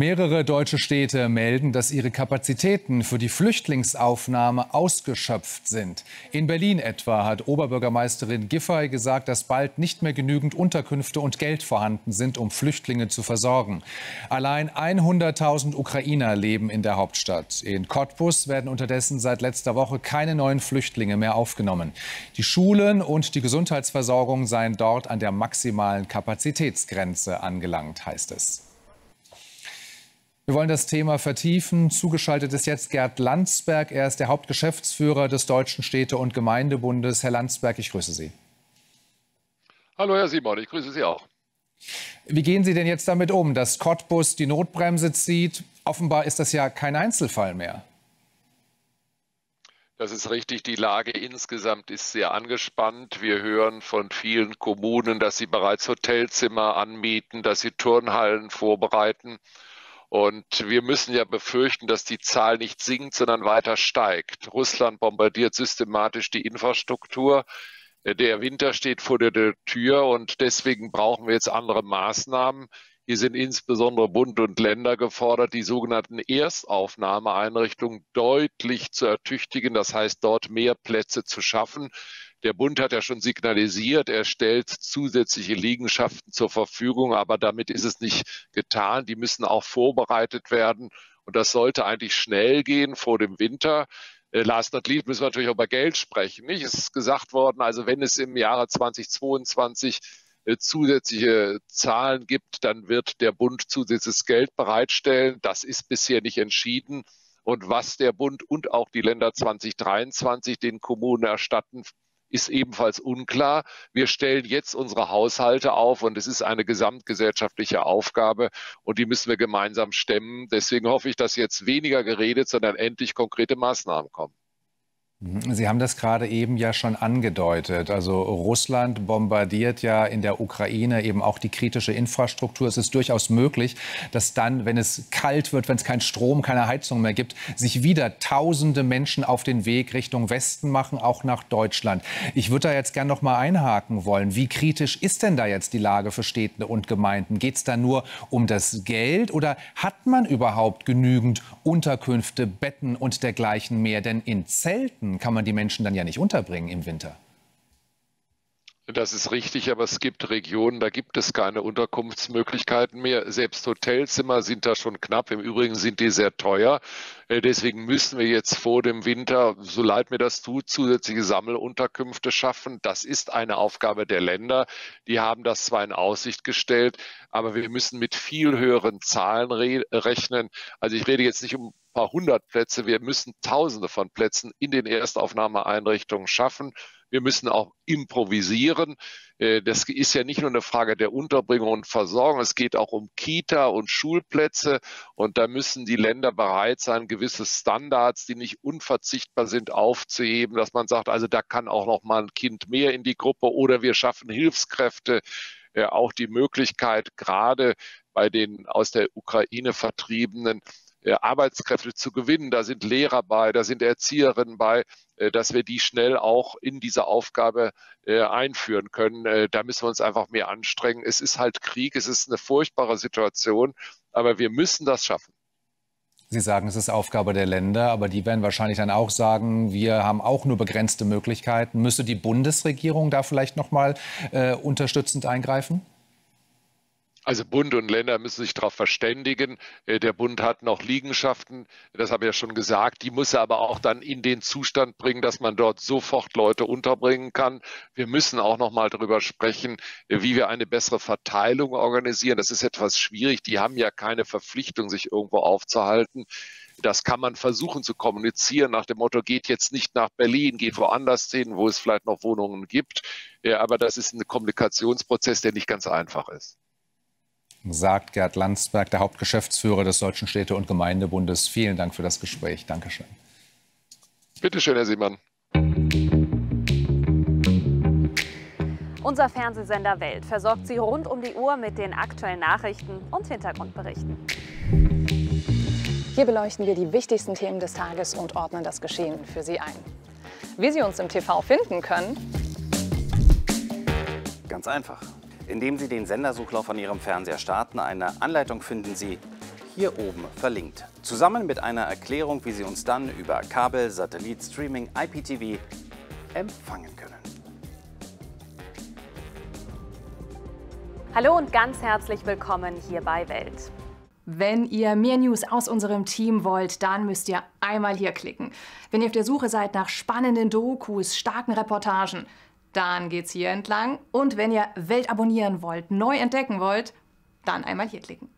Mehrere deutsche Städte melden, dass ihre Kapazitäten für die Flüchtlingsaufnahme ausgeschöpft sind. In Berlin etwa hat Oberbürgermeisterin Giffey gesagt, dass bald nicht mehr genügend Unterkünfte und Geld vorhanden sind, um Flüchtlinge zu versorgen. Allein 100.000 Ukrainer leben in der Hauptstadt. In Cottbus werden unterdessen seit letzter Woche keine neuen Flüchtlinge mehr aufgenommen. Die Schulen und die Gesundheitsversorgung seien dort an der maximalen Kapazitätsgrenze angelangt, heißt es. Wir wollen das Thema vertiefen. Zugeschaltet ist jetzt Gerd Landsberg. Er ist der Hauptgeschäftsführer des Deutschen Städte- und Gemeindebundes. Herr Landsberg, ich grüße Sie. Hallo, Herr Simon, ich grüße Sie auch. Wie gehen Sie denn jetzt damit um, dass Cottbus die Notbremse zieht? Offenbar ist das ja kein Einzelfall mehr. Das ist richtig. Die Lage insgesamt ist sehr angespannt. Wir hören von vielen Kommunen, dass sie bereits Hotelzimmer anmieten, dass sie Turnhallen vorbereiten. Und wir müssen ja befürchten, dass die Zahl nicht sinkt, sondern weiter steigt. Russland bombardiert systematisch die Infrastruktur. Der Winter steht vor der Tür und deswegen brauchen wir jetzt andere Maßnahmen. Hier sind insbesondere Bund und Länder gefordert, die sogenannten Erstaufnahmeeinrichtungen deutlich zu ertüchtigen, das heißt dort mehr Plätze zu schaffen. Der Bund hat ja schon signalisiert, er stellt zusätzliche Liegenschaften zur Verfügung, aber damit ist es nicht getan. Die müssen auch vorbereitet werden und das sollte eigentlich schnell gehen vor dem Winter. Äh, last not least müssen wir natürlich auch über Geld sprechen. Nicht? Es ist gesagt worden, also wenn es im Jahre 2022 äh, zusätzliche Zahlen gibt, dann wird der Bund zusätzliches Geld bereitstellen. Das ist bisher nicht entschieden. Und was der Bund und auch die Länder 2023 den Kommunen erstatten, ist ebenfalls unklar. Wir stellen jetzt unsere Haushalte auf und es ist eine gesamtgesellschaftliche Aufgabe und die müssen wir gemeinsam stemmen. Deswegen hoffe ich, dass jetzt weniger geredet, sondern endlich konkrete Maßnahmen kommen. Sie haben das gerade eben ja schon angedeutet. Also Russland bombardiert ja in der Ukraine eben auch die kritische Infrastruktur. Es ist durchaus möglich, dass dann, wenn es kalt wird, wenn es keinen Strom, keine Heizung mehr gibt, sich wieder tausende Menschen auf den Weg Richtung Westen machen, auch nach Deutschland. Ich würde da jetzt gerne noch mal einhaken wollen. Wie kritisch ist denn da jetzt die Lage für Städte und Gemeinden? Geht es da nur um das Geld oder hat man überhaupt genügend Unterkünfte, Betten und dergleichen mehr? Denn in Zelten kann man die Menschen dann ja nicht unterbringen im Winter. Das ist richtig, aber es gibt Regionen, da gibt es keine Unterkunftsmöglichkeiten mehr. Selbst Hotelzimmer sind da schon knapp. Im Übrigen sind die sehr teuer. Äh, deswegen müssen wir jetzt vor dem Winter, so leid mir das tut, zusätzliche Sammelunterkünfte schaffen. Das ist eine Aufgabe der Länder. Die haben das zwar in Aussicht gestellt, aber wir müssen mit viel höheren Zahlen re rechnen. Also ich rede jetzt nicht um ein paar hundert Plätze. Wir müssen Tausende von Plätzen in den Erstaufnahmeeinrichtungen schaffen. Wir müssen auch improvisieren. Äh, das ist ja nicht nur eine Frage der Unterbringung und Versorgung, es geht auch um Kita und Schulplätze. Und da müssen die Länder bereit sein, gewisse Standards, die nicht unverzichtbar sind, aufzuheben, dass man sagt, also da kann auch noch mal ein Kind mehr in die Gruppe oder wir schaffen Hilfskräfte. Äh, auch die Möglichkeit, gerade bei den aus der Ukraine Vertriebenen, Arbeitskräfte zu gewinnen. Da sind Lehrer bei, da sind Erzieherinnen bei, äh, dass wir die schnell auch in diese Aufgabe äh, einführen können. Da müssen wir uns einfach mehr anstrengen. Es ist halt Krieg, es ist eine furchtbare Situation, aber wir müssen das schaffen. Sie sagen, es ist Aufgabe der Länder, aber die werden wahrscheinlich dann auch sagen, wir haben auch nur begrenzte Möglichkeiten. Müsste die Bundesregierung da vielleicht noch mal äh, unterstützend eingreifen? Also Bund und Länder müssen sich darauf verständigen. Äh, der Bund hat noch Liegenschaften, das habe ich ja schon gesagt. Die muss er aber auch dann in den Zustand bringen, dass man dort sofort Leute unterbringen kann. Wir müssen auch noch mal darüber sprechen, äh, wie wir eine bessere Verteilung organisieren. Das ist etwas schwierig. Die haben ja keine Verpflichtung, sich irgendwo aufzuhalten. Das kann man versuchen zu kommunizieren nach dem Motto, geht jetzt nicht nach Berlin, geht woanders hin, wo es vielleicht noch Wohnungen gibt. Ja, aber das ist ein Kommunikationsprozess, der nicht ganz einfach ist sagt Gerd Landsberg, der Hauptgeschäftsführer des Deutschen Städte- und Gemeindebundes. Vielen Dank für das Gespräch. Dankeschön. Bitte schön, Herr Siemann. Unser Fernsehsender Welt versorgt Sie rund um die Uhr mit den aktuellen Nachrichten und Hintergrundberichten. Hier beleuchten wir die wichtigsten Themen des Tages und ordnen das Geschehen für Sie ein. Wie Sie uns im TV finden können? Ganz einfach indem Sie den Sendersuchlauf an Ihrem Fernseher starten. Eine Anleitung finden Sie hier oben verlinkt. Zusammen mit einer Erklärung, wie Sie uns dann über Kabel, Satellit, Streaming, IPTV empfangen können. Hallo und ganz herzlich willkommen hier bei Welt. Wenn ihr mehr News aus unserem Team wollt, dann müsst ihr einmal hier klicken. Wenn ihr auf der Suche seid nach spannenden Dokus, starken Reportagen, dann geht's hier entlang. Und wenn ihr Welt abonnieren wollt, neu entdecken wollt, dann einmal hier klicken.